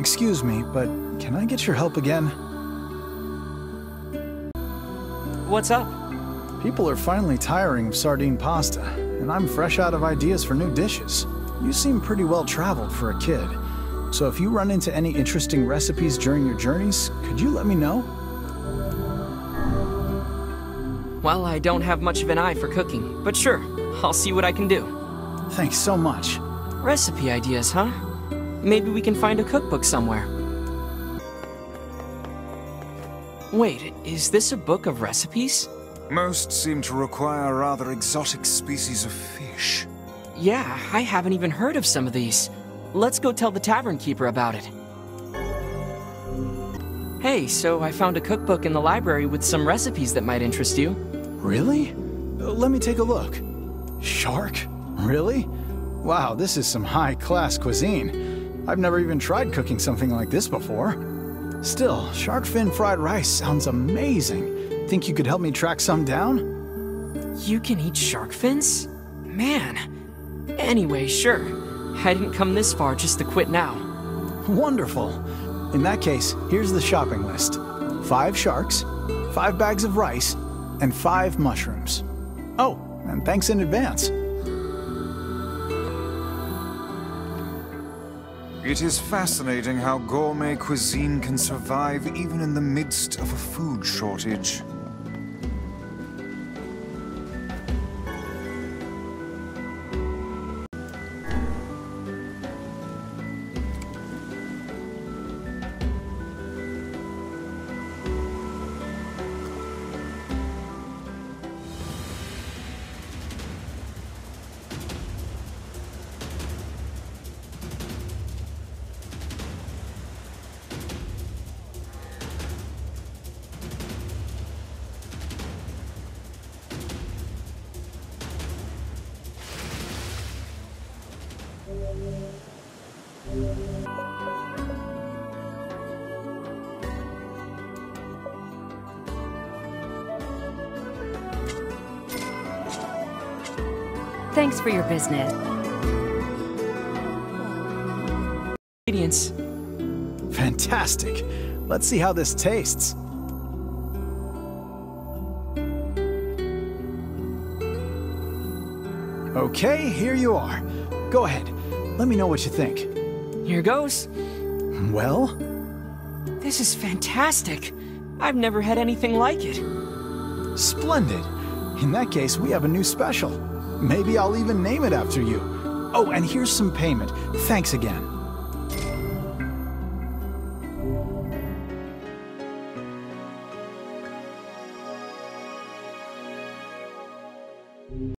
Excuse me, but can I get your help again? What's up? People are finally tiring of sardine pasta, and I'm fresh out of ideas for new dishes. You seem pretty well traveled for a kid. So if you run into any interesting recipes during your journeys, could you let me know? Well, I don't have much of an eye for cooking, but sure, I'll see what I can do. Thanks so much. Recipe ideas, huh? Maybe we can find a cookbook somewhere. Wait, is this a book of recipes? Most seem to require rather exotic species of fish. Yeah, I haven't even heard of some of these. Let's go tell the tavern keeper about it. Hey, so I found a cookbook in the library with some recipes that might interest you. Really? Uh, Let me take a look. Shark? Really? Wow, this is some high-class cuisine. I've never even tried cooking something like this before. Still, shark fin fried rice sounds amazing. Think you could help me track some down? You can eat shark fins? Man. Anyway, sure. I didn't come this far just to quit now. Wonderful. In that case, here's the shopping list. Five sharks, five bags of rice, and five mushrooms. Oh, and thanks in advance. It is fascinating how gourmet cuisine can survive even in the midst of a food shortage. Thanks for your business. Ingredients. Fantastic. Let's see how this tastes. Okay, here you are. Go ahead. Let me know what you think. Here goes. Well, This is fantastic. I've never had anything like it. splendid. In that case, we have a new special. Maybe I'll even name it after you. Oh, and here's some payment. Thanks again.